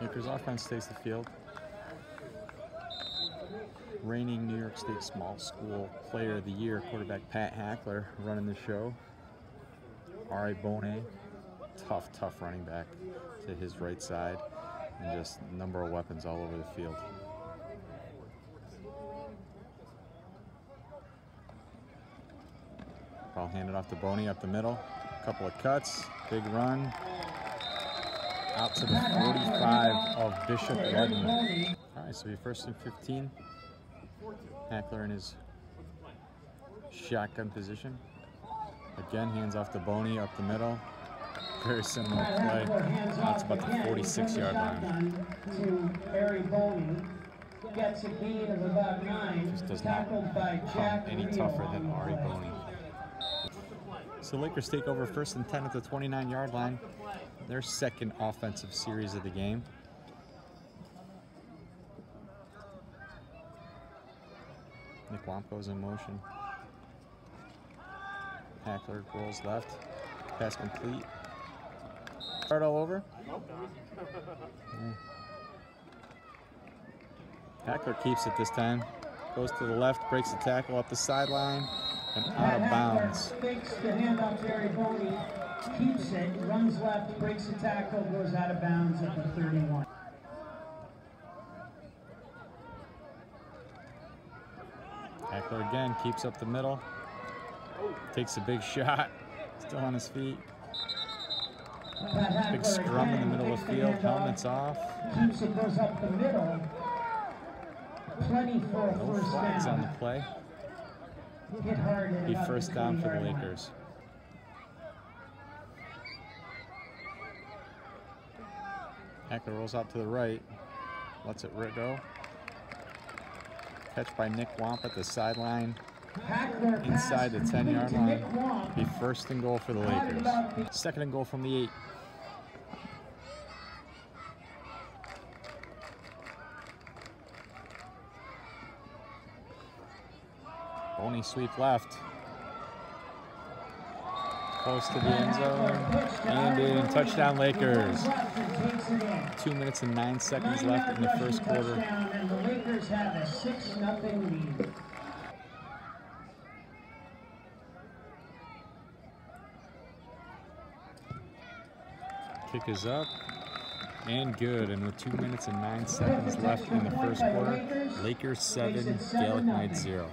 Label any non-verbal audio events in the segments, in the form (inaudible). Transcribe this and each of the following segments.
Lakers offense takes the field. Reigning New York State Small School Player of the Year, quarterback Pat Hackler running the show. R.A. Bone, tough, tough running back to his right side, and just number of weapons all over the field. Ball handed off to Boni up the middle. A Couple of cuts, big run. Out to the 45 of Bishop Ludden. All right, so we first and 15. Hackler in his shotgun position. Again, hands off to Boni up the middle. Very similar play. That's about the 46 yard line. Just does not come any tougher than Areh. Boni. So Lakers take over first and 10 at the 29 yard line. Their second offensive series of the game. Nick Wampo's in motion. Hackler rolls left. Pass complete. Start all over. Yeah. Hackler keeps it this time. Goes to the left, breaks the tackle up the sideline, and out of bounds. Fakes the handoff to Areh Boni. Keeps it, runs left, breaks the tackle, goes out of bounds at the 31. Hackler again keeps up the middle. Takes a big (laughs) shot. Still on his feet. Big scrum in the middle of the field. Helmets off. Keeps it, goes up the middle. Plenty for a No first flags on the play. Be first down for the Lakers. Hackler rolls out to the right. Lets it go. Catch by Nick Wamp at the sideline. Inside the 10 yard line. Be first and goal for the Lakers. Second and goal from the eight. Boni sweep left. Close to the end zone. And in. Touchdown Lakers. Two minutes and nine seconds left in the first quarter. And the Lakers have a 6 nothing lead. Kick is up and good. And with two minutes and nine seconds left in the first quarter, Lakers seven, Gaelic Knights zero.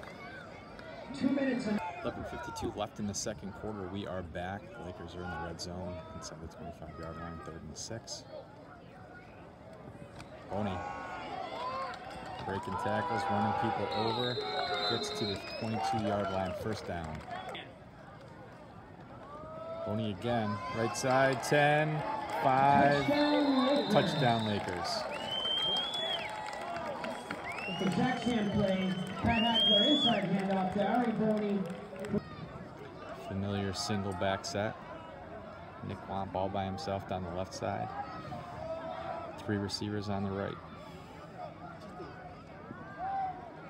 Two minutes and 11.52 left in the second quarter. We are back. The Lakers are in the red zone inside the 25 yard line, third and six. Boni breaking tackles, running people over, gets to the 22 yard line, first down. Boni again, right side, 10, 5, touchdown Lakers. With the Jack Chan play, Familiar single back set. Nick Wamp all by himself down the left side. Three receivers on the right.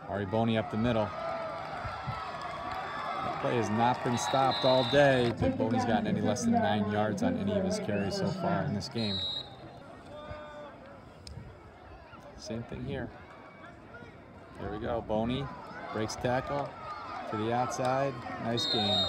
Areh Boni up the middle. That play has not been stopped all day. But Boni's gotten any less than nine yards on any of his carries so far in this game. Same thing here. There we go. Boni breaks tackle to the outside. Nice game.